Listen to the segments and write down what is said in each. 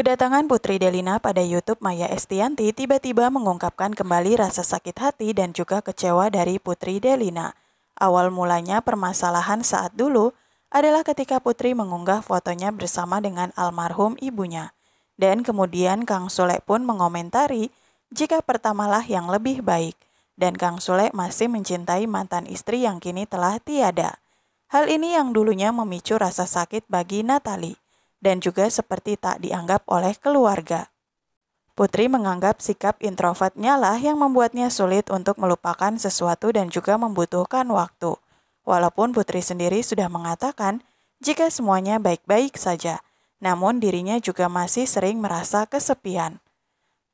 Kedatangan Putri Delina pada YouTube Maya Estianti tiba-tiba mengungkapkan kembali rasa sakit hati dan juga kecewa dari Putri Delina. Awal mulanya permasalahan saat dulu adalah ketika Putri mengunggah fotonya bersama dengan almarhum ibunya. Dan kemudian Kang Sule pun mengomentari jika pertamalah yang lebih baik dan Kang Sule masih mencintai mantan istri yang kini telah tiada. Hal ini yang dulunya memicu rasa sakit bagi Natali dan juga seperti tak dianggap oleh keluarga. Putri menganggap sikap introvertnya lah yang membuatnya sulit untuk melupakan sesuatu dan juga membutuhkan waktu. Walaupun Putri sendiri sudah mengatakan jika semuanya baik-baik saja, namun dirinya juga masih sering merasa kesepian.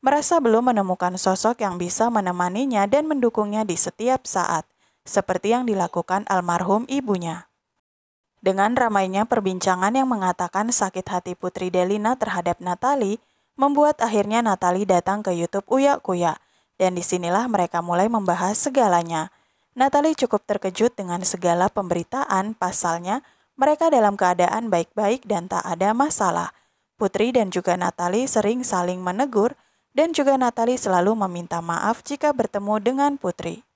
Merasa belum menemukan sosok yang bisa menemaninya dan mendukungnya di setiap saat, seperti yang dilakukan almarhum ibunya. Dengan ramainya perbincangan yang mengatakan sakit hati Putri Delina terhadap Natali, membuat akhirnya Natali datang ke YouTube Uya Kuya, dan di sinilah mereka mulai membahas segalanya. Natali cukup terkejut dengan segala pemberitaan, pasalnya mereka dalam keadaan baik-baik dan tak ada masalah. Putri dan juga Natali sering saling menegur, dan juga Natali selalu meminta maaf jika bertemu dengan Putri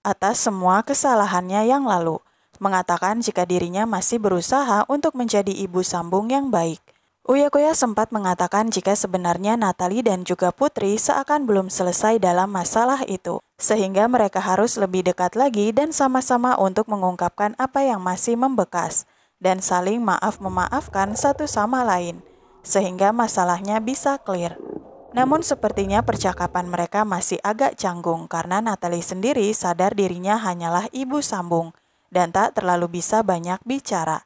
atas semua kesalahannya yang lalu mengatakan jika dirinya masih berusaha untuk menjadi ibu sambung yang baik. Uya Kuya sempat mengatakan jika sebenarnya Natali dan juga Putri seakan belum selesai dalam masalah itu, sehingga mereka harus lebih dekat lagi dan sama-sama untuk mengungkapkan apa yang masih membekas, dan saling maaf-memaafkan satu sama lain, sehingga masalahnya bisa clear. Namun sepertinya percakapan mereka masih agak canggung karena Natali sendiri sadar dirinya hanyalah ibu sambung, dan tak terlalu bisa banyak bicara.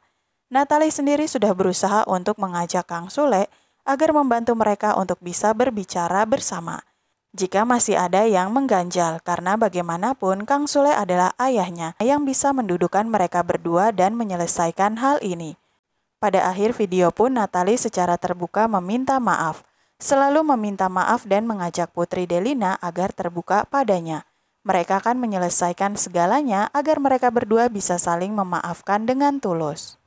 Natali sendiri sudah berusaha untuk mengajak Kang Sule agar membantu mereka untuk bisa berbicara bersama. Jika masih ada yang mengganjal, karena bagaimanapun Kang Sule adalah ayahnya yang bisa mendudukan mereka berdua dan menyelesaikan hal ini. Pada akhir video pun Natali secara terbuka meminta maaf, selalu meminta maaf dan mengajak Putri Delina agar terbuka padanya. Mereka akan menyelesaikan segalanya agar mereka berdua bisa saling memaafkan dengan tulus.